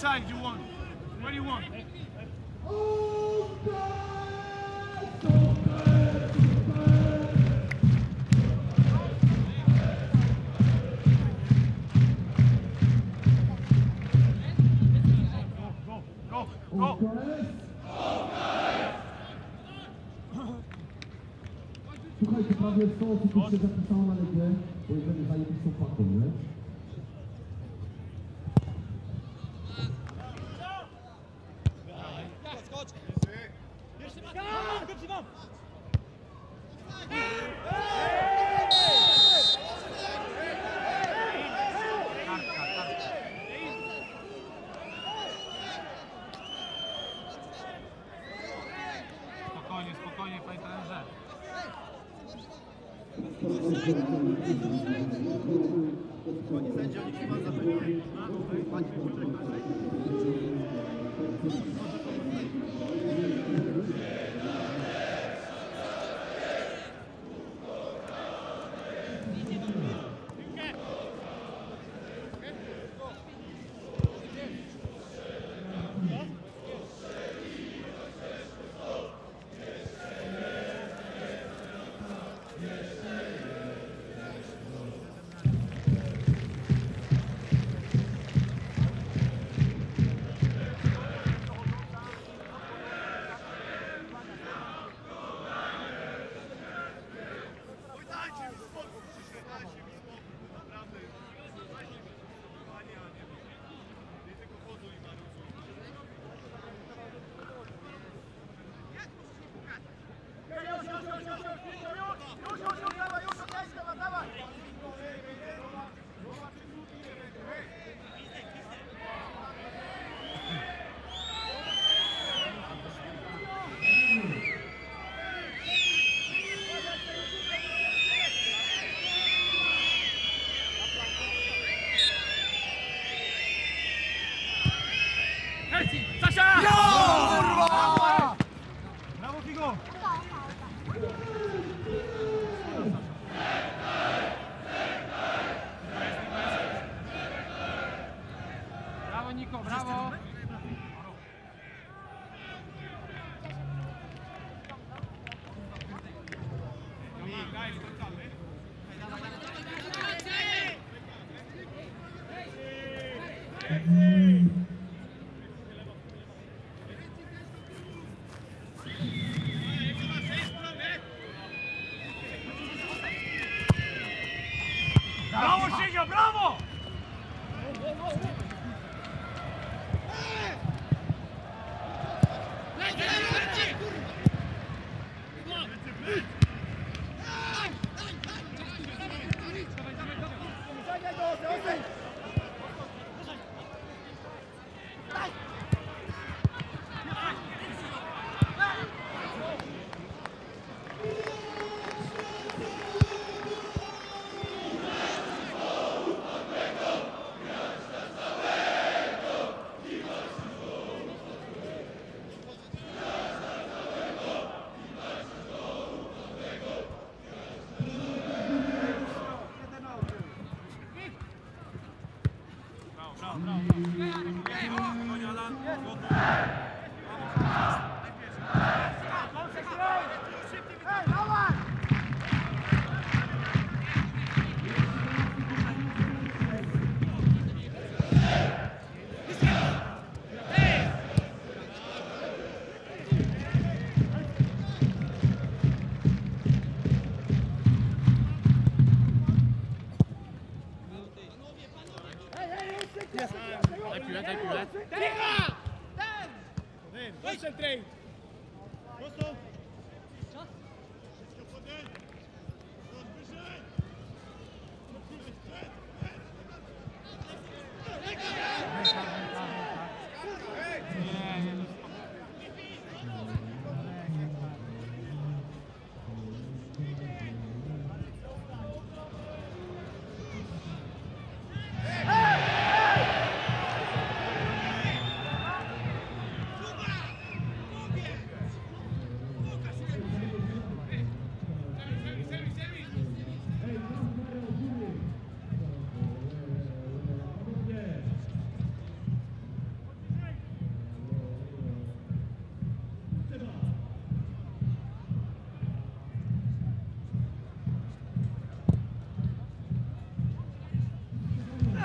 side you want? What do you want? Go, go, go. Pourquoi tu parles de sang, tu peux se faire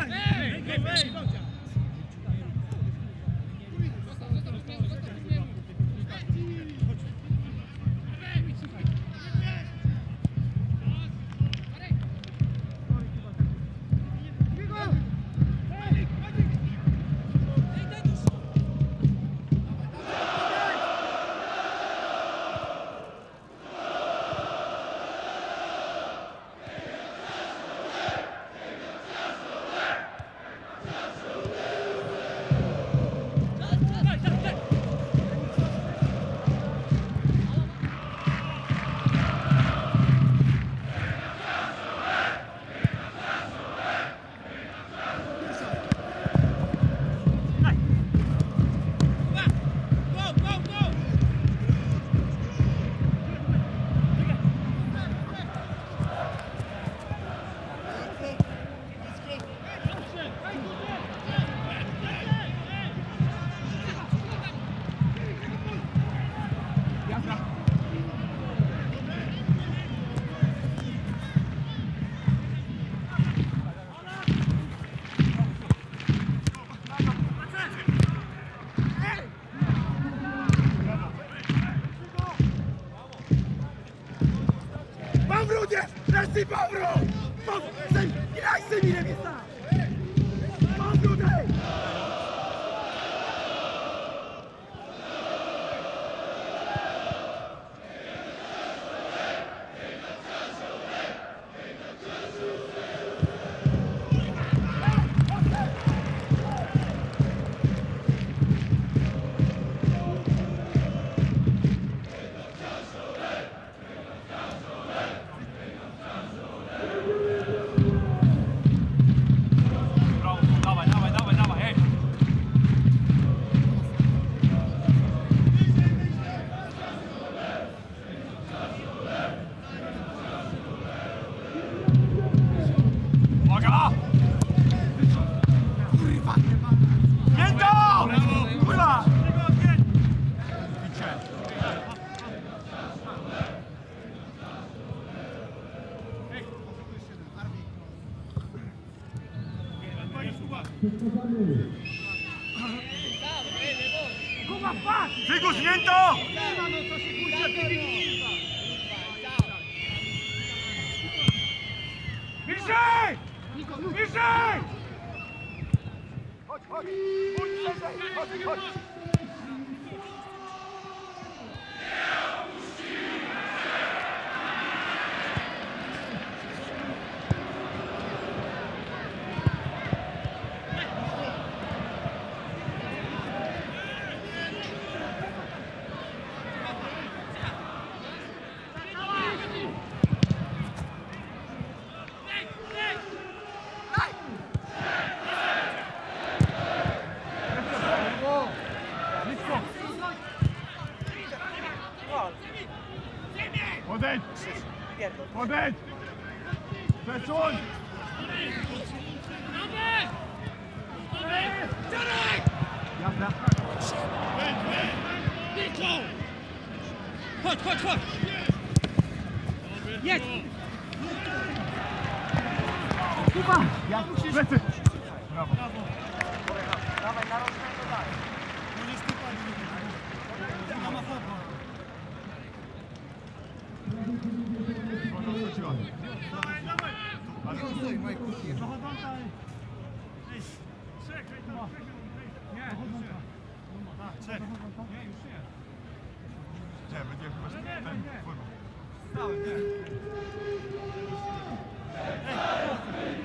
Hey, hey, hey. Merci, Pavel Robert Robert Personne Chodź, chodź, chodź! Jest! Kuba! Ja tu się... Brawo! Brawo! Hey!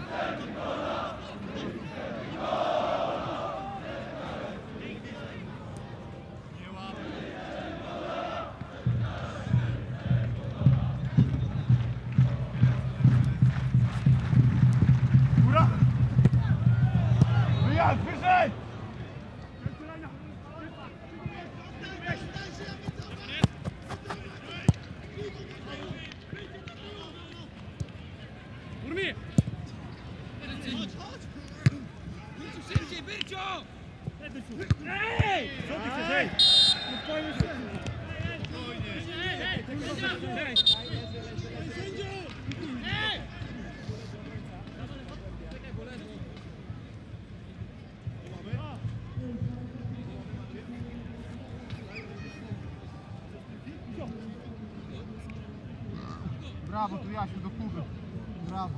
Браво, то я ще докупив. Браво.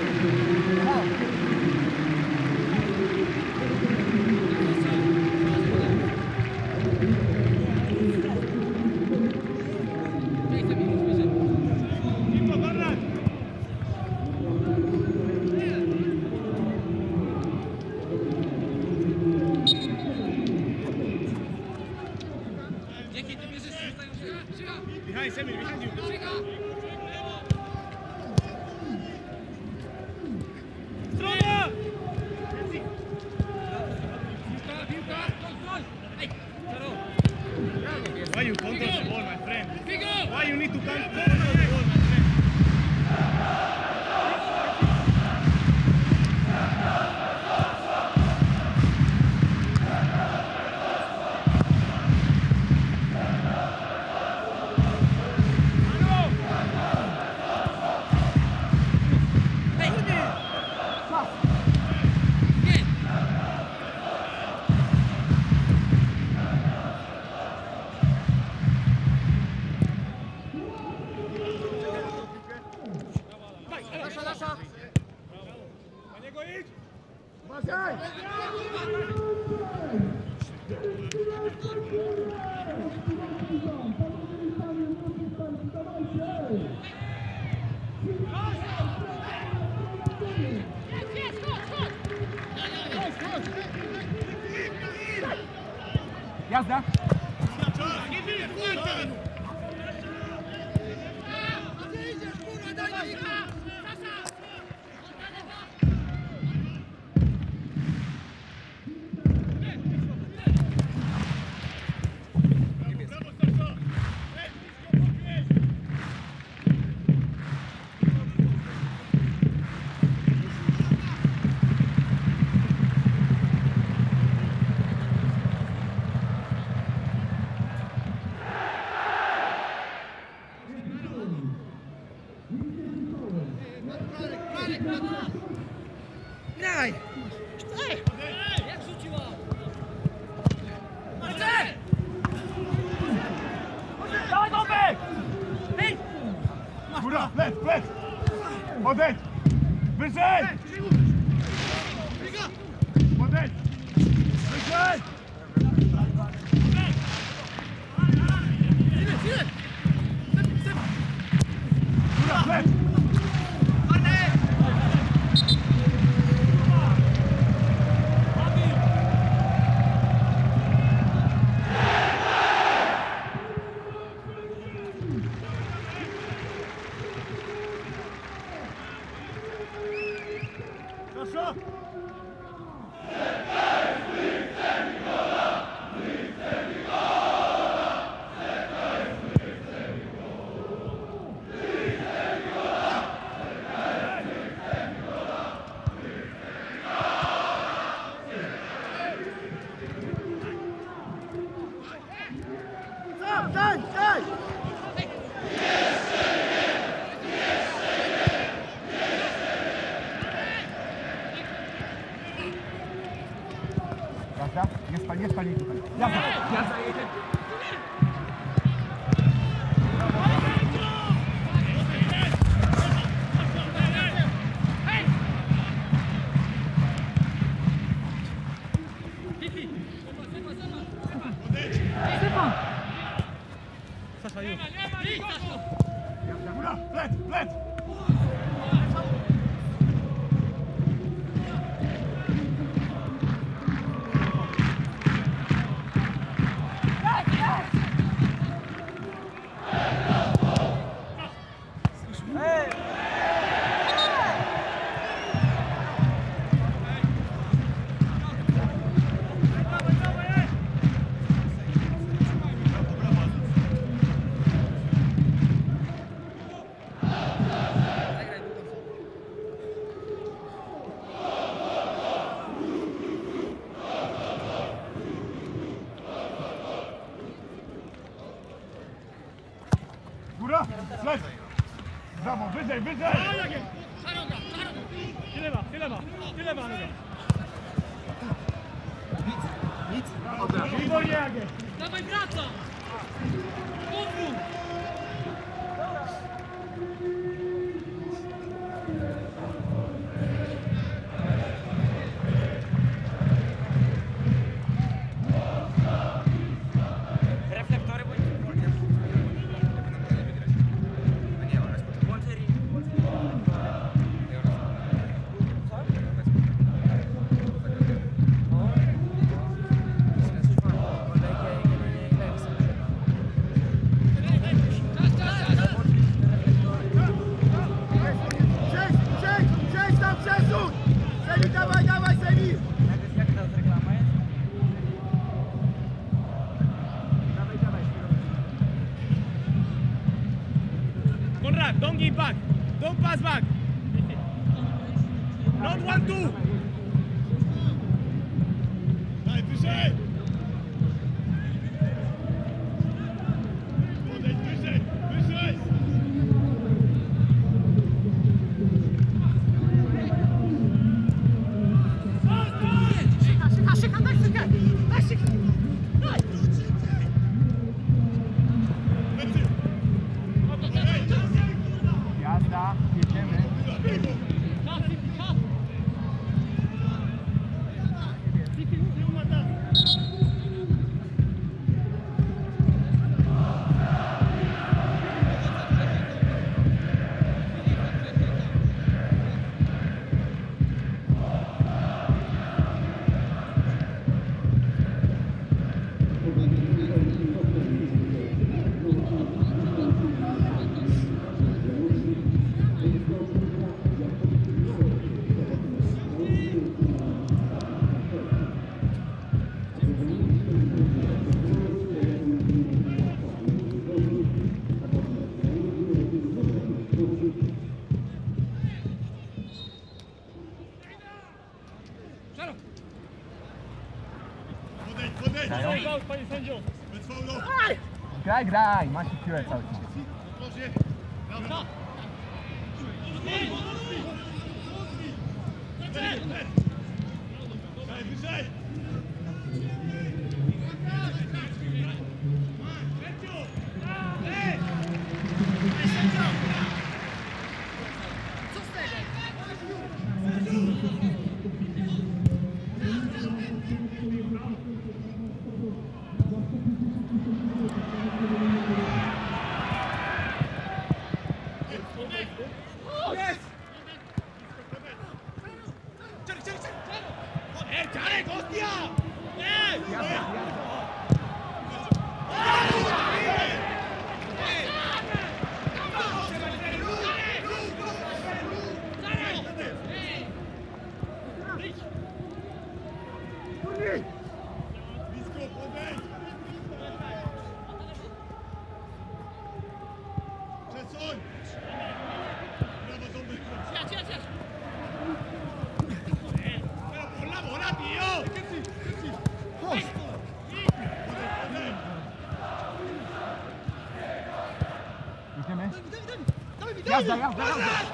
Oh. palito. Graj, graj, masz i piłę cały czas. Dá, dá, dá, dá.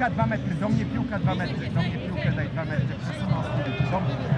Piłka 2 metry, do mnie piłka 2 metry, do mnie piłkę daj 2 metry. Do mnie.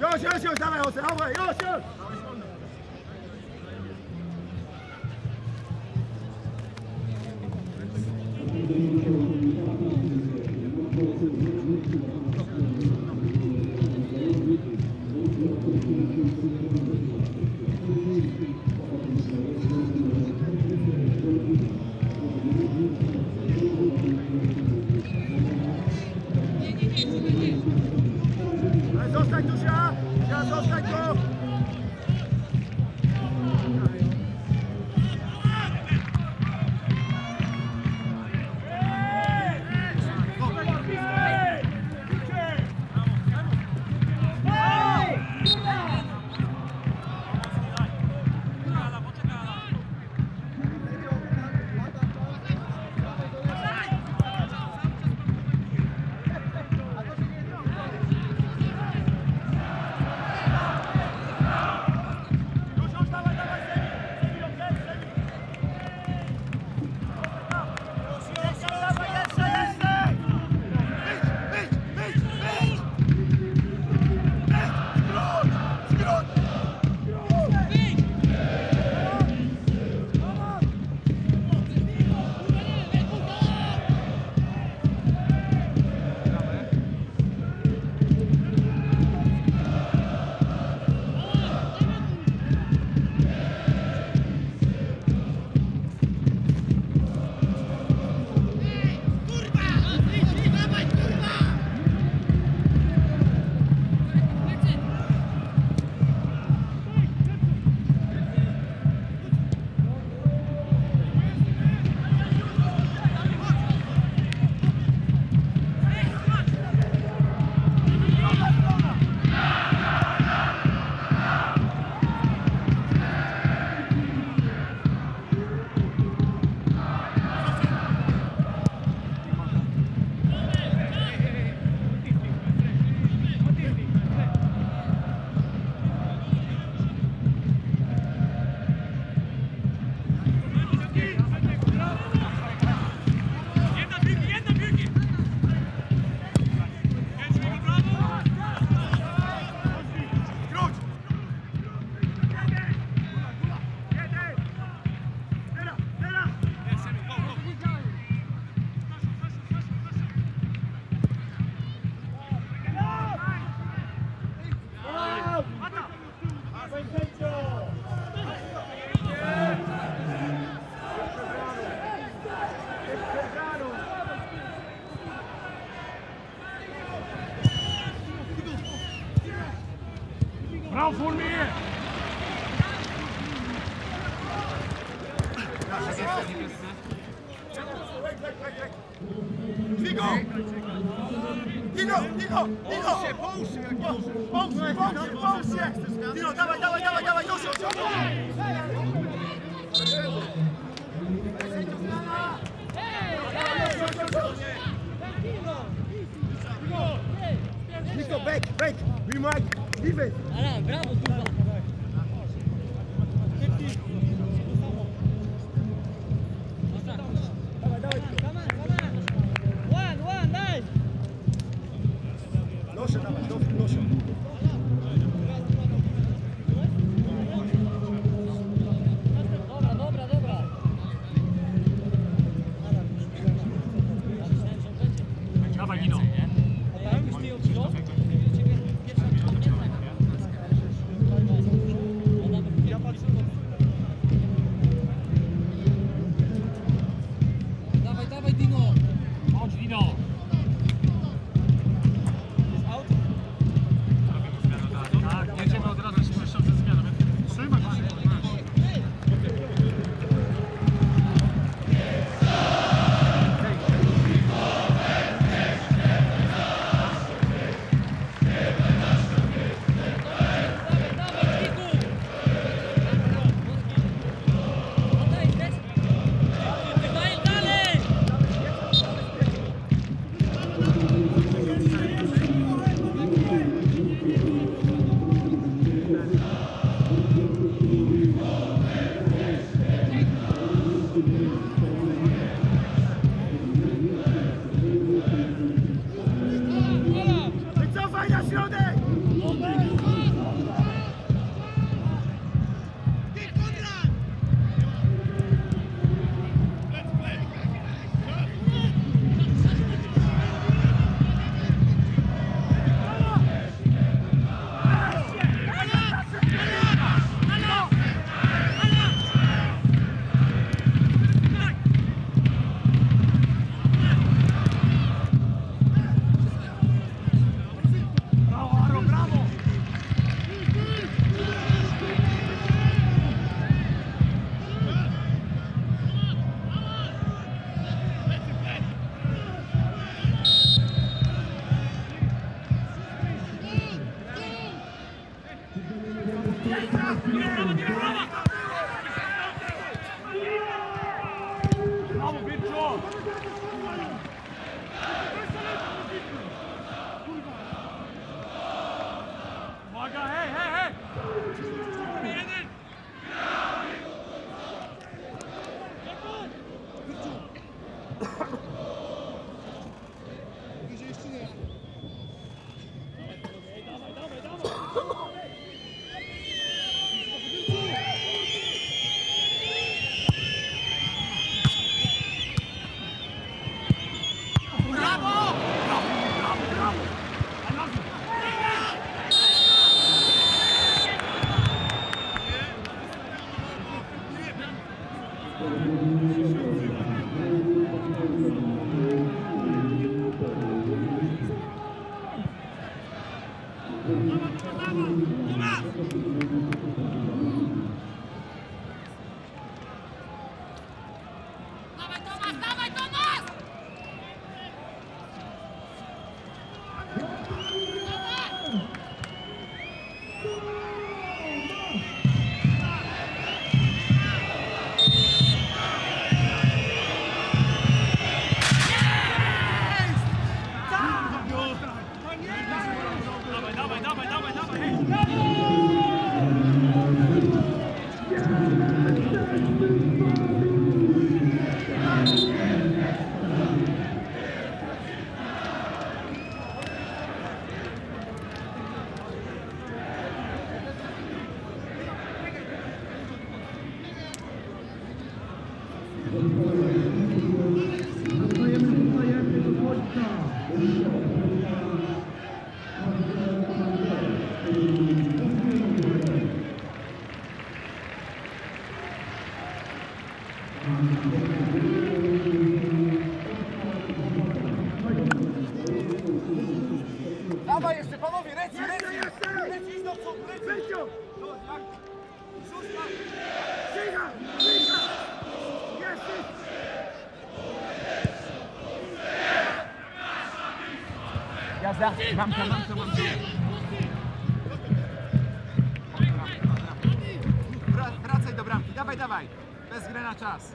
Još, još, još, davaj, Osen, avoj, još, još! Pomóż, pomóż, pomóż się! Tiro, dawaj, dawaj, dawaj, dawaj, już, już! Niko, back, back, remind, defense! Alan, brawo, kurwa! za, mamka, mamka, mamka. Wra wracaj do bramki, dawaj, dawaj. Bez gry na czas.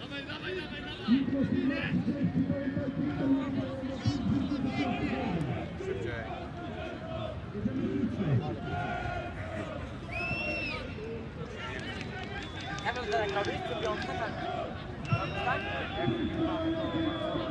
Dawaj, dawaj, dawaj, dawaj. Ja bym daleko, wiesz, piątka. Thank you.